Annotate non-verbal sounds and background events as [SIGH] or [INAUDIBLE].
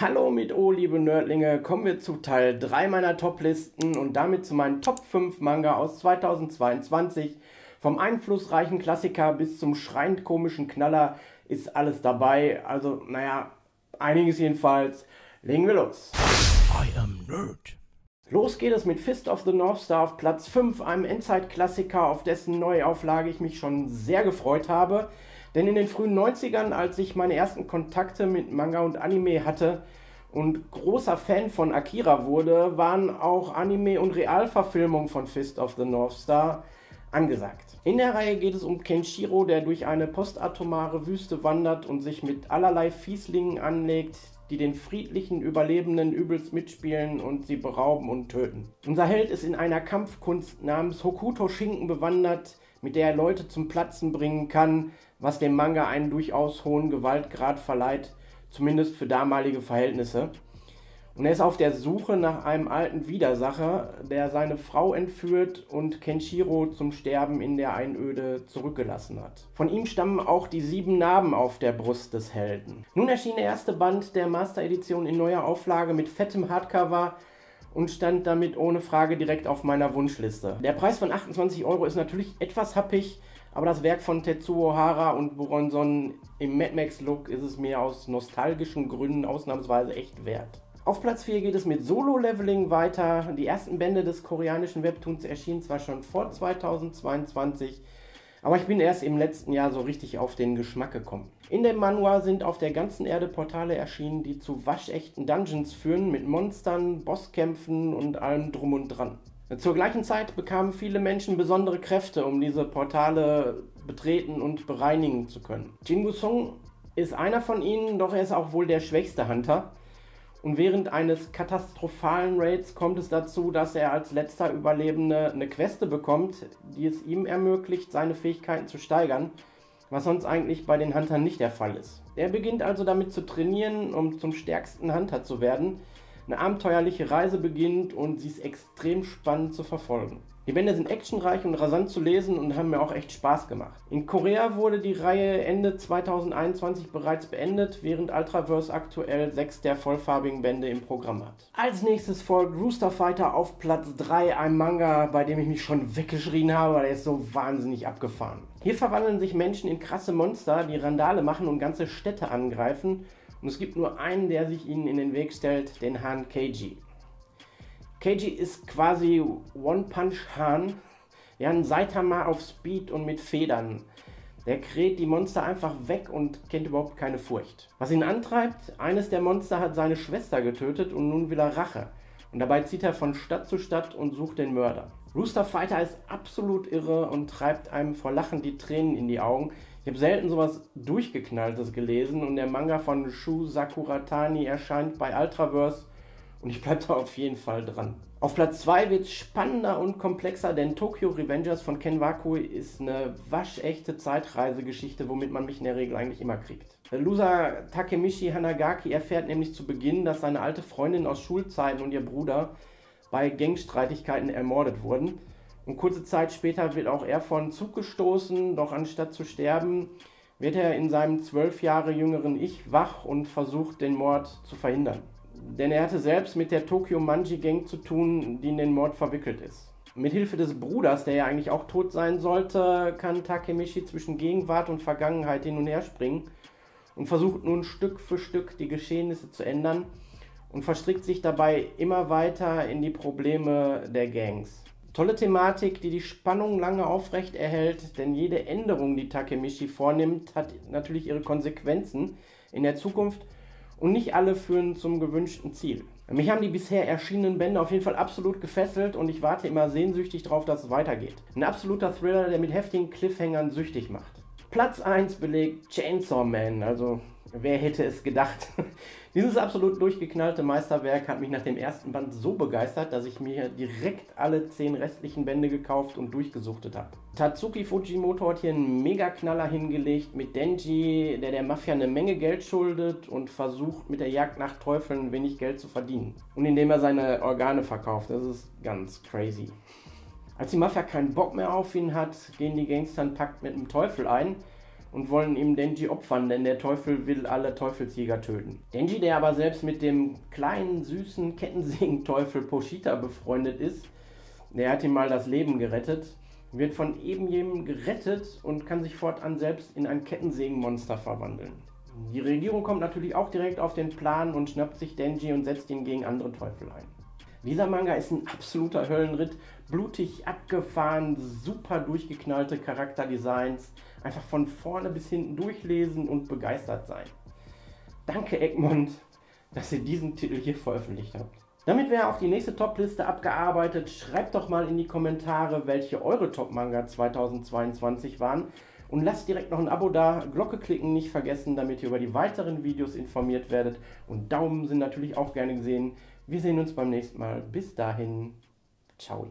Hallo mit O, liebe Nerdlinge. Kommen wir zu Teil 3 meiner Top-Listen und damit zu meinen Top 5 Manga aus 2022. Vom einflussreichen Klassiker bis zum schreiend komischen Knaller ist alles dabei. Also, naja, einiges jedenfalls. Legen wir los. I am Nerd. Los geht es mit Fist of the North Star auf Platz 5, einem Endzeit-Klassiker, auf dessen Neuauflage ich mich schon sehr gefreut habe. Denn in den frühen 90ern, als ich meine ersten Kontakte mit Manga und Anime hatte und großer Fan von Akira wurde, waren auch Anime- und Realverfilmungen von Fist of the North Star angesagt. In der Reihe geht es um Kenshiro, der durch eine postatomare Wüste wandert und sich mit allerlei Fieslingen anlegt, die den friedlichen Überlebenden übelst mitspielen und sie berauben und töten. Unser Held ist in einer Kampfkunst namens Hokuto Schinken bewandert, mit der er Leute zum Platzen bringen kann, was dem Manga einen durchaus hohen Gewaltgrad verleiht, zumindest für damalige Verhältnisse. Und er ist auf der Suche nach einem alten Widersacher, der seine Frau entführt und Kenshiro zum Sterben in der Einöde zurückgelassen hat. Von ihm stammen auch die sieben Narben auf der Brust des Helden. Nun erschien der erste Band der Master Edition in neuer Auflage mit fettem Hardcover und stand damit ohne Frage direkt auf meiner Wunschliste. Der Preis von 28 Euro ist natürlich etwas happig, aber das Werk von Tetsuo Hara und Buronson im Mad Max-Look ist es mir aus nostalgischen Gründen ausnahmsweise echt wert. Auf Platz 4 geht es mit Solo-Leveling weiter. Die ersten Bände des koreanischen Webtoons erschienen zwar schon vor 2022, aber ich bin erst im letzten Jahr so richtig auf den Geschmack gekommen. In dem Manhwa sind auf der ganzen Erde Portale erschienen, die zu waschechten Dungeons führen, mit Monstern, Bosskämpfen und allem drum und dran. Zur gleichen Zeit bekamen viele Menschen besondere Kräfte, um diese Portale betreten und bereinigen zu können. Jingu Song ist einer von ihnen, doch er ist auch wohl der schwächste Hunter. Und während eines katastrophalen Raids kommt es dazu, dass er als letzter Überlebende eine Queste bekommt, die es ihm ermöglicht, seine Fähigkeiten zu steigern, was sonst eigentlich bei den Huntern nicht der Fall ist. Er beginnt also damit zu trainieren, um zum stärksten Hunter zu werden. Eine abenteuerliche Reise beginnt und sie ist extrem spannend zu verfolgen. Die Bände sind actionreich und rasant zu lesen und haben mir auch echt Spaß gemacht. In Korea wurde die Reihe Ende 2021 bereits beendet, während Ultraverse aktuell sechs der vollfarbigen Bände im Programm hat. Als nächstes folgt Rooster Fighter auf Platz 3, ein Manga, bei dem ich mich schon weggeschrien habe, weil er ist so wahnsinnig abgefahren. Hier verwandeln sich Menschen in krasse Monster, die Randale machen und ganze Städte angreifen. Und es gibt nur einen, der sich ihnen in den Weg stellt, den Han Keiji. Keiji ist quasi One-Punch-Han. Ja, ein Saitama auf Speed und mit Federn. Der kräht die Monster einfach weg und kennt überhaupt keine Furcht. Was ihn antreibt, eines der Monster hat seine Schwester getötet und nun will er Rache. Und dabei zieht er von Stadt zu Stadt und sucht den Mörder. Rooster Fighter ist absolut irre und treibt einem vor Lachen die Tränen in die Augen. Ich habe selten sowas durchgeknalltes gelesen und der Manga von Shu Sakuratani erscheint bei Ultraverse und ich bleibe da auf jeden Fall dran. Auf Platz 2 wird es spannender und komplexer, denn Tokyo Revengers von Ken Wakui ist eine waschechte Zeitreisegeschichte, womit man mich in der Regel eigentlich immer kriegt. Loser Takemichi Hanagaki erfährt nämlich zu Beginn, dass seine alte Freundin aus Schulzeiten und ihr Bruder bei Gangstreitigkeiten ermordet wurden. Und kurze Zeit später wird auch er von Zug gestoßen, doch anstatt zu sterben, wird er in seinem zwölf Jahre jüngeren Ich wach und versucht, den Mord zu verhindern denn er hatte selbst mit der Tokyo Manji Gang zu tun, die in den Mord verwickelt ist. Mit Hilfe des Bruders, der ja eigentlich auch tot sein sollte, kann Takemichi zwischen Gegenwart und Vergangenheit hin und her springen und versucht nun Stück für Stück die Geschehnisse zu ändern und verstrickt sich dabei immer weiter in die Probleme der Gangs. Tolle Thematik, die die Spannung lange aufrecht erhält, denn jede Änderung, die Takemichi vornimmt, hat natürlich ihre Konsequenzen in der Zukunft und nicht alle führen zum gewünschten Ziel. Mich haben die bisher erschienenen Bände auf jeden Fall absolut gefesselt und ich warte immer sehnsüchtig darauf, dass es weitergeht. Ein absoluter Thriller, der mit heftigen Cliffhangern süchtig macht. Platz 1 belegt Chainsaw Man, also wer hätte es gedacht. [LAUGHS] Dieses absolut durchgeknallte Meisterwerk hat mich nach dem ersten Band so begeistert, dass ich mir direkt alle 10 restlichen Bände gekauft und durchgesuchtet habe. Tatsuki Fujimoto hat hier einen Mega-Knaller hingelegt mit Denji, der der Mafia eine Menge Geld schuldet und versucht mit der Jagd nach Teufeln wenig Geld zu verdienen. Und indem er seine Organe verkauft, das ist ganz crazy. Als die Mafia keinen Bock mehr auf ihn hat, gehen die Gangster einen Pakt mit dem Teufel ein und wollen ihm Denji opfern, denn der Teufel will alle Teufelsjäger töten. Denji, der aber selbst mit dem kleinen, süßen Kettensägenteufel Poshita befreundet ist, der hat ihm mal das Leben gerettet, wird von eben jedem gerettet und kann sich fortan selbst in ein Kettensägenmonster verwandeln. Die Regierung kommt natürlich auch direkt auf den Plan und schnappt sich Denji und setzt ihn gegen andere Teufel ein. Dieser Manga ist ein absoluter Höllenritt, blutig abgefahren, super durchgeknallte Charakterdesigns, einfach von vorne bis hinten durchlesen und begeistert sein. Danke Egmont, dass ihr diesen Titel hier veröffentlicht habt. Damit wäre auch die nächste Top-Liste abgearbeitet. Schreibt doch mal in die Kommentare, welche eure Top-Manga 2022 waren. Und lasst direkt noch ein Abo da, Glocke klicken nicht vergessen, damit ihr über die weiteren Videos informiert werdet. Und Daumen sind natürlich auch gerne gesehen. Wir sehen uns beim nächsten Mal. Bis dahin, ciao.